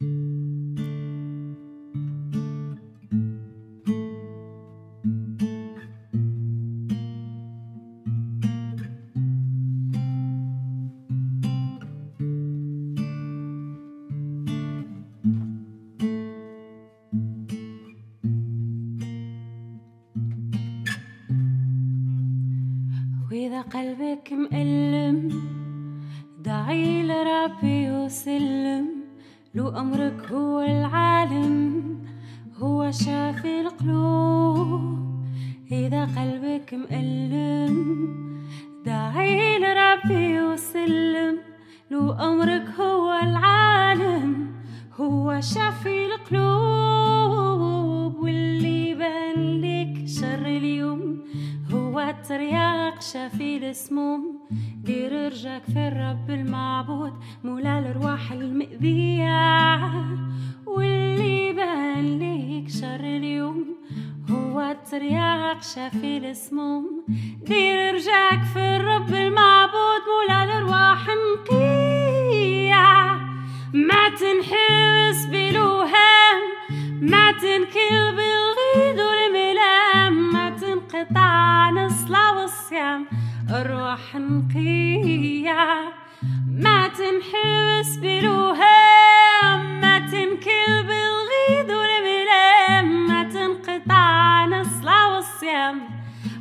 وإذا قلبك مألم دعي لربي وسلم. لو أمرك هو العالم هو شافي القلوب. إذا قلبك مألم دعي لربي وسلم. لو أمرك هو العالم هو شافي القلوب. واللي بان لك شر اليوم هو الترياق شافي السموم. دير رجاك في الرب المعبود مولا الأرواح النقية هو الترياق شافي السموم دير رجاك في الرب المعبود مولا الارواح نقية ما تنحبس بالوهام ما تنكل بالغيظ والملام. ما تنقطع عن الصلاة والصيام الروح نقية ما تنحبس بالوهام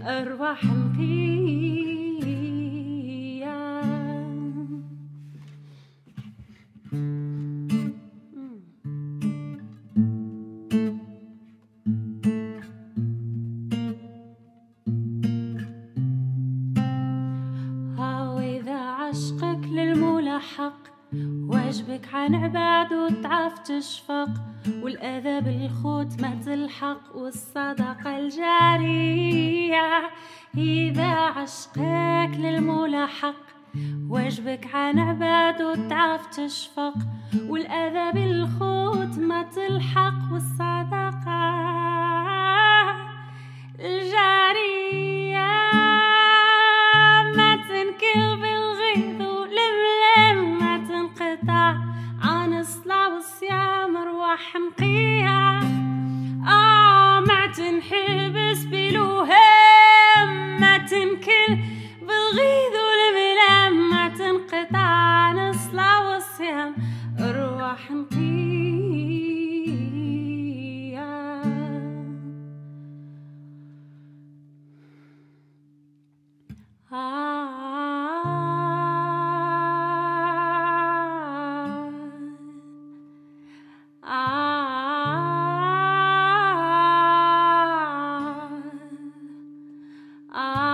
الروح نقية وإذا عشقك للمولى حق واجبك عن عباد وتعاف تشفق والأذى بالخوت ما تلحق والصدقة الجارية إذا عشقك للمولى حق. واجبك عن عباد وتعاف تشفق والأذى بالخوت ما تلحق والصدقة الجارية ما تنكل نقية آه ما تنحبس بالوهام ما تنكل بالغيظ والملام ما تنقطع عن الصلاة والصيام أرواح Ah, ah, ah.